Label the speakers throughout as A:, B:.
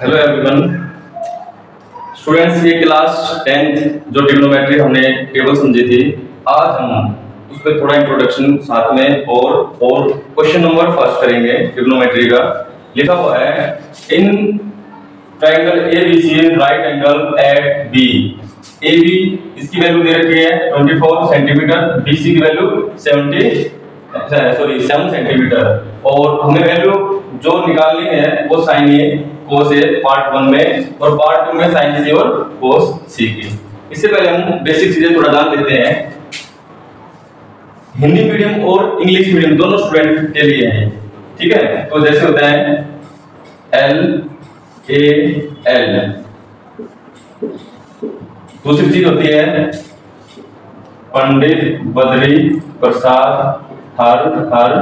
A: Hello everyone students ये class tenth जो trigonometry हमने टेबल समझी थी, आज हम उस पर थोड़ा इंट्रोडक्शन साथ में और और क्वेश्चन नंबर फ़र्स्ट करेंगे ट्रिग्नोमेट्री का। लिखा हुआ है in triangle A B C right angle at B A B इसकी वैल्यू दे रखी है? 24 सेंटीमीटर बी सी की वैल्यू 70 सॉरी सेवन सेंटीमीटर और हमें वैल्यू जो निकालनी है, वो sine A, cos A, part one में, और पार्ट टू में साइन सी और कोस सी की। इससे पहले हम बेसिक चीज़ें थोड़ा जान लेते हैं। हिंदी मीडियम और इंग्लिश मीडियम दोनों स्टूडेंट के लिए है, ठीक है? तो जैसे होता है, एल ए एल। दूसरी चीज़ होती है, पंडित बद्री प्रसाद हर हर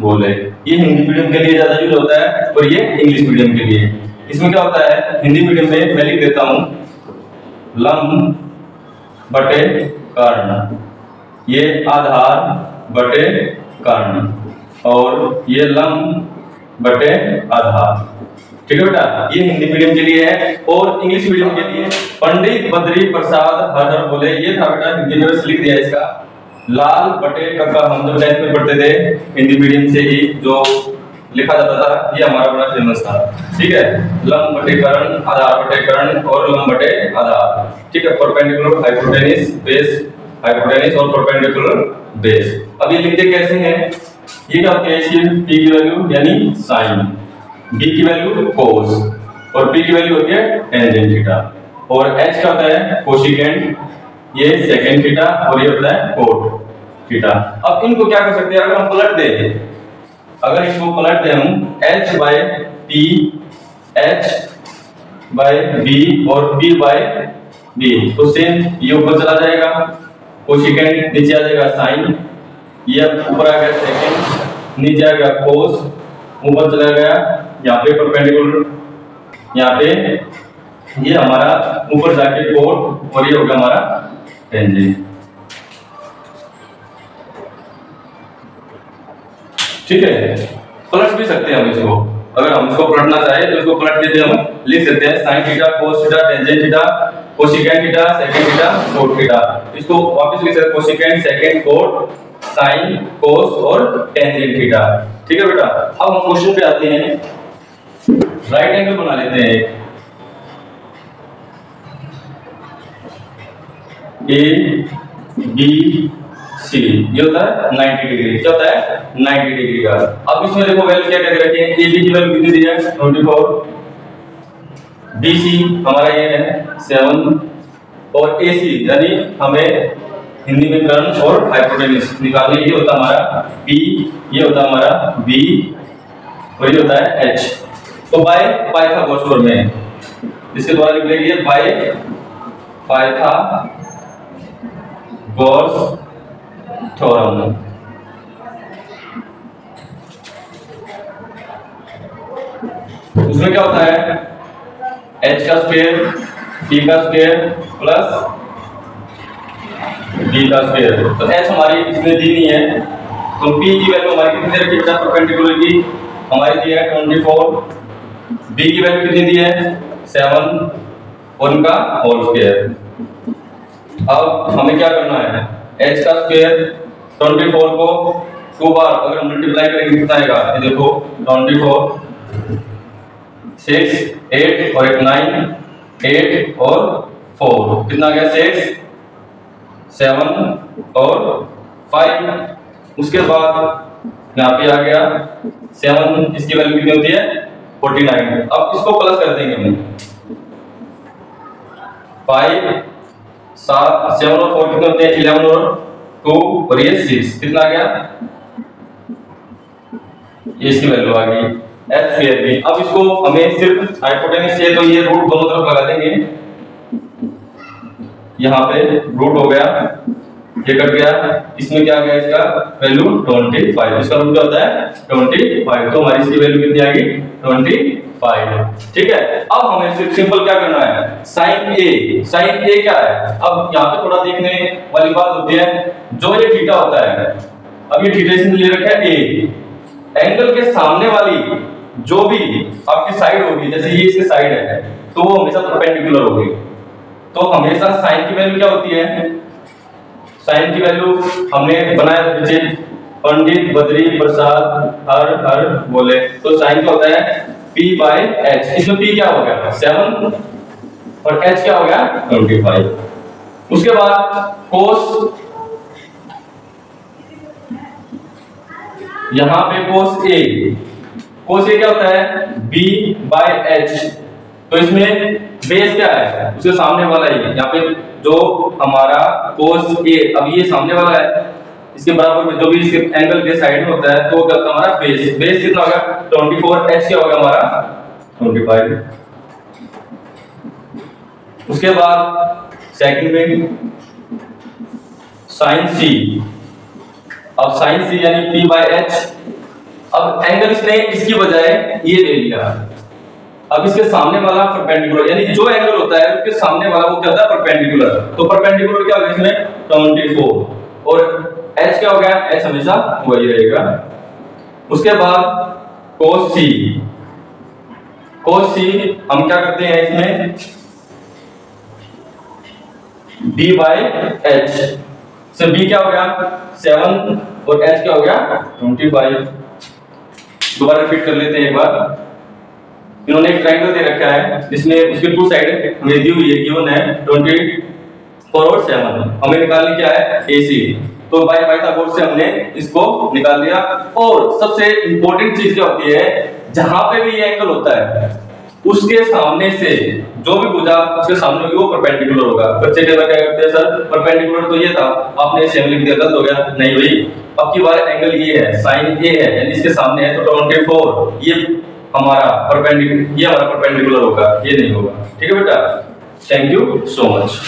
A: बोले। ये हिंदी मीडियम के लिए ज़्यादा यूज़ होता है और ये इंग्लिश मीडियम के लिए। इसमें क्या होता है? हिंदी मीडियम में मैं लिख देता हूँ लम बटे कर्ण। ये आधार बटे कर्ण और ये लम बटे आधार। ठीक है बेटा? ये हिंदी मीडियम के लिए है और इंग्लिश मीडियम के लिए पंडित बद्री प्रसाद हर बोले, ये था बेटा लिख दिया इसका। लाल बटे कक्का हम जब टेंथ में पढ़ते थे, हिंदी मीडियम से ही जो लिखा जाता था, ये हमारा बड़ा फ़ेमस था। ठीक है? लम बटे कर्ण, आधार बटे कर्ण और लम बटे आधार। ठीक है? परपेंडिकुलर हाइपोटेनिस बेस हाइपोटेनिस और परपेंडिकुलर बेस अब ये लिखते कैसे हैं? ये क्या होते हैं? इसकी p की वैल्यू यानी साइन b की वैल्यू cos और p की वैल्यू होती है टेंजेंट थीटा और h का होता है? कोसिकेंट ये सेकेंड थीटा और ये होता है कोट थीटा अब इनको क्या कर सकते हैं? अगर हम पलट दें, अगर इसको पलट दें हम, h by p h by b और p बाय b तो सेम ये ऊपर चला जाएगा। कोशिकेंट नीचे आ जाएगा साइन ये ऊपर आ गया सेकेंड नीचे आ गया कोस ऊपर चला गया यहाँ पे परपेंडिकुलर यहाँ पे ये हमारा ऊपर जाके कोट और ये होगा हमारा टेंजेंट ठीक है? पलट भी सकते हैं हम इसको। अगर हम इसको पलटना चाहे तो इसको पलट के हम लिख सकते हैं। Sine theta cos theta tangent theta cosecant theta secant theta cot theta इसको वापस लिख सकते हैं। Cosecant secant cot sine cos और टेंजेंट थीटा ठीक है बेटा? अब हम क्वेश्चन पे आते हैं। राइट एंगल बना लेते हैं। ए बी सी, ये होता है 90 डिग्री क्या होता है 90 डिग्री का। अब इसमें देखो वैल्यू क्या क्या रखी है ए बी की वैल्यू कितनी दी है? 24 बी सी हमारा ये है 7 और ए सी यानी हमें हिंदी में कर्ण और हाइपोटेनिस निकालने ये होता हमारा बी ये होता हमारा बी और ये होता है एच तो बाय पाइथागोरस में। इसके द्वारा लिख लेंगे बाय पाइथा थ्योरम उसमें क्या होता है? H का स्क्वायर p का स्क्वायर प्लस d का स्क्वायर तो h हमारी इसमें दी नहीं है। तो p की वैल्यू हमारी कितनी रखी है? परपेंडिकुलर की? हमारी दी है 24 b की वैल्यू कितनी दी है? 7 उनका होल स्क्वायर अब हमें क्या करना है? H का स्क्वायर 24 को टू बार अगर मल्टीप्लाई करेंगे, कितना आएगा? ये देखो 24 6 8 और एक 9 8 और फोर कितना गया? 6 7 और 5 उसके बाद यहाँ पे आ गया सेवन इसकी वैल्यू कितनी होती है? 49 अब इसको प्लस कर देंगे हम। 5 सात सेवन और फोर कितने होते हैं? इलेवन और टू और ये सिक्स कितना आ गया? ये इसकी वैल्यू आ गई. एच स्क्वायर भी अब इसको हमें सिर्फ़ हाइपोटेनिस चाहिए तो ये रूट दोनों तरफ़ लगा देंगे. यहाँ पे रूट हो गया. ये कट गया. इसमें क्या आ गया इसका? वैल्यू 25 इसका रूट क्या होता है? 25 तो हमारी इसकी वैल्यू कितनी आ गई 25 ठीक है? अब हमें सिंपल क्या करना है? साइन ए साइन ए क्या है? अब यहाँ पे थोड़ा देखने वाली बात होती है। जो ये थीटा होता है, अब ये थीटा इसने ले रखा है ए एंगल के सामने वाली जो भी आपकी साइड होगी, जैसे ये इसकी साइड है तो वो हमेशा परपेंडिकुलर होगी। तो हमेशा साइन की वैल्यू क्या होती है? साइन की वैल्यू हमने बनाया पंडित बद्री प्रसाद हर हर बोले। तो साइन क्या होता है? P बाय एच इसमें P क्या हो गया? सेवन और H क्या हो गया? ट्वेंटी फाइव उसके बाद कोस यहाँ पे कोस ए कोस ए क्या होता है? B बाय एच तो इसमें बेस क्या है? उसके सामने वाला ही यहाँ पे जो हमारा कोस ए अब ये सामने वाला है। इसके बराबर में जो भी इसके एंगल के साइड में होता है तो क्या हमारा बेस बेस कितना होगा 24 एच क्या होगा हमारा। 25 उसके बाद सेकंड में साइन सी अब साइन सी यानी पी बाई एच अब एंगल इसने इसकी बजाय ये ले लिया। अब इसके सामने वाला परपेंडिकुलर यानी जो एंगल होता है, उसके सामने वाला वो क्या होता है परपेंडिकुलर तो परपेंडिकुलर क्या होगा इसमें? 24 और एच क्या हो गया? एच हमेशा वही रहेगा। उसके बाद cos c cos c हम क्या करते हैं इसमें? b by H. से b क्या हो गया? सेवन और h क्या हो गया? ट्वेंटी फाइव दोबारा रिपीट कर लेते हैं एक बार। इन्होंने एक ट्रायंगल दे रखा है जिसमें उसके टू साइड हमें दी हुई है गिवन है ट्वेंटी फोर और सेवन हमें निकालनी क्या है? ए सी तो बाई पाइथागोरस से हमने इसको निकाल दिया और सबसे इंपॉर्टेंट चीज़ क्या होती है, जहाँ पे भी ये एंगल होता है, उसके सामने से जो भी भुजा उसके सामने होगी, वो परपेंडिकुलर होगा। बच्चे कई बार क्या करते हैं सर परपेंडिकुलर तो ये था, आपने सेम लिख दिया, गलत हो गया। नहीं भाई, अब की बार एंगल ये है साइन ए है, यानी इसके सामने है तो 24 ये हमारा परपेंडिकुलर ये हमारा परपेंडिकुलर होगा, ये नहीं होगा। ठीक है बेटा? Thank you so much